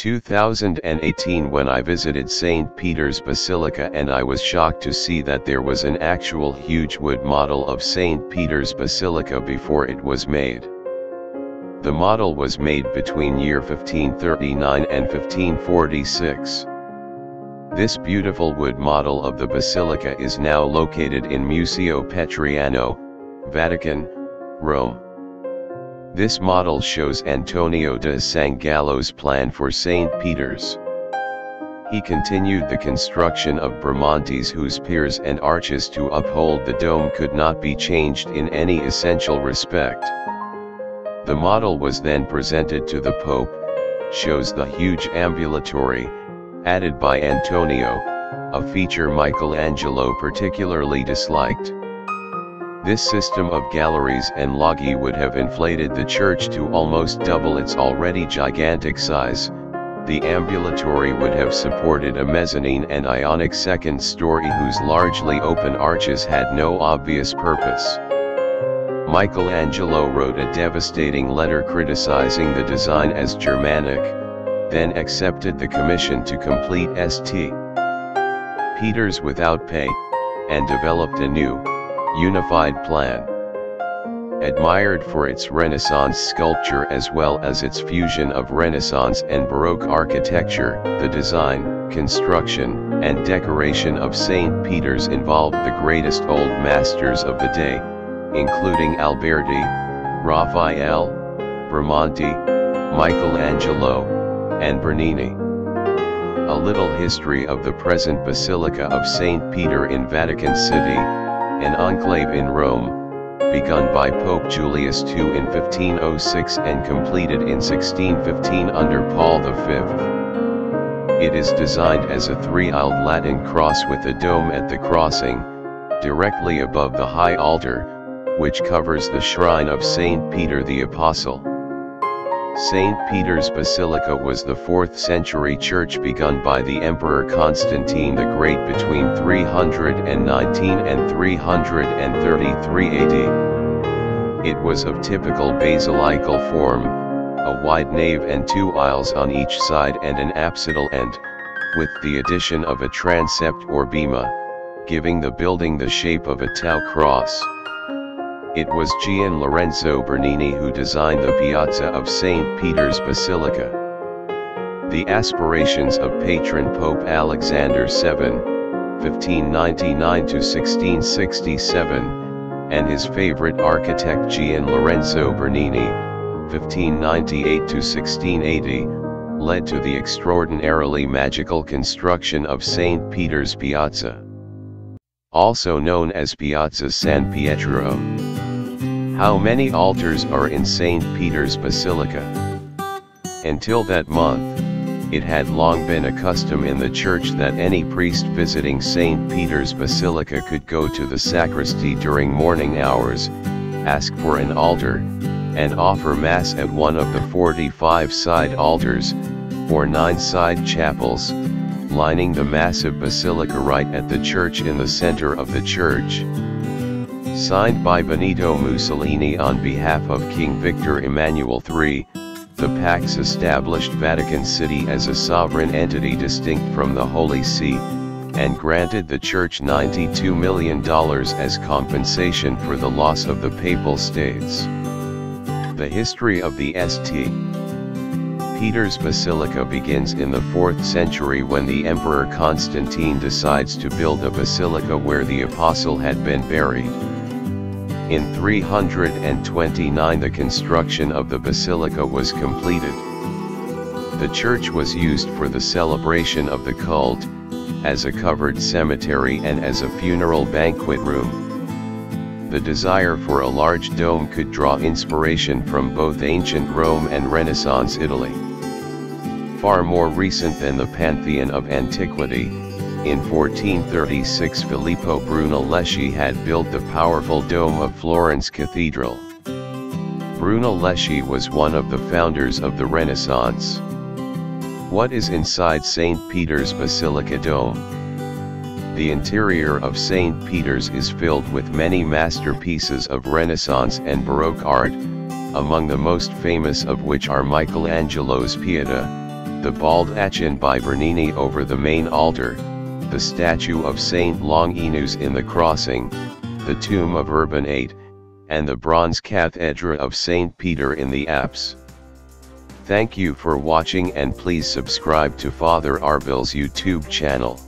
2018 when I visited St. Peter's Basilica and I was shocked to see that there was an actual huge wood model of St. Peter's Basilica before it was made. The model was made between year 1539 and 1546. This beautiful wood model of the basilica is now located in Museo Petriano, Vatican, Rome. This model shows Antonio da Sangallo's plan for St. Peter's. He continued the construction of Bramantes whose piers and arches to uphold the dome could not be changed in any essential respect. The model was then presented to the Pope, shows the huge ambulatory, added by Antonio, a feature Michelangelo particularly disliked. This system of galleries and loggie would have inflated the church to almost double its already gigantic size, the ambulatory would have supported a mezzanine and ionic second story whose largely open arches had no obvious purpose. Michelangelo wrote a devastating letter criticizing the design as Germanic, then accepted the commission to complete St. Peter's without pay, and developed a new, unified plan. Admired for its Renaissance sculpture as well as its fusion of Renaissance and Baroque architecture, the design, construction, and decoration of St. Peter's involved the greatest old masters of the day, including Alberti, Raphael, Bramante, Michelangelo, and Bernini. A little history of the present Basilica of St. Peter in Vatican City, an enclave in Rome, begun by Pope Julius II in 1506 and completed in 1615 under Paul V. It is designed as a three-aisled Latin cross with a dome at the crossing, directly above the high altar, which covers the shrine of Saint Peter the Apostle. St. Peter's Basilica was the 4th century church begun by the Emperor Constantine the Great between 319 and 333 AD. It was of typical basilical form, a wide nave and two aisles on each side and an apsidal end, with the addition of a transept or bema, giving the building the shape of a tau cross. It was Gian Lorenzo Bernini who designed the piazza of St. Peter's Basilica. The aspirations of patron Pope Alexander VII, 1599-1667, and his favorite architect Gian Lorenzo Bernini, 1598-1680, led to the extraordinarily magical construction of St. Peter's Piazza. Also known as Piazza San Pietro. How many altars are in St. Peter's Basilica? Until that month, it had long been a custom in the church that any priest visiting St. Peter's Basilica could go to the sacristy during morning hours, ask for an altar, and offer Mass at one of the 45 side altars, or nine side chapels, lining the massive basilica right at the church in the center of the church. Signed by Benito Mussolini on behalf of King Victor Emmanuel III, the Pax established Vatican City as a sovereign entity distinct from the Holy See, and granted the Church $92 million as compensation for the loss of the Papal States. The history of the St. Peter's Basilica begins in the 4th century when the Emperor Constantine decides to build a basilica where the apostle had been buried. In 329 the construction of the basilica was completed. The church was used for the celebration of the cult, as a covered cemetery and as a funeral banquet room. The desire for a large dome could draw inspiration from both ancient Rome and Renaissance Italy. Far more recent than the Pantheon of antiquity, in 1436 Filippo Brunelleschi had built the powerful dome of Florence Cathedral. Brunelleschi was one of the founders of the Renaissance. What is inside St. Peter's Basilica Dome? The interior of St. Peter's is filled with many masterpieces of Renaissance and Baroque art, among the most famous of which are Michelangelo's Pieta, the baldachin by Bernini over the main altar, the statue of Saint Longinus in the crossing, the tomb of Urban VIII, and the bronze cathedra of Saint Peter in the apse. Thank you for watching and please subscribe to Father Arbel's YouTube channel.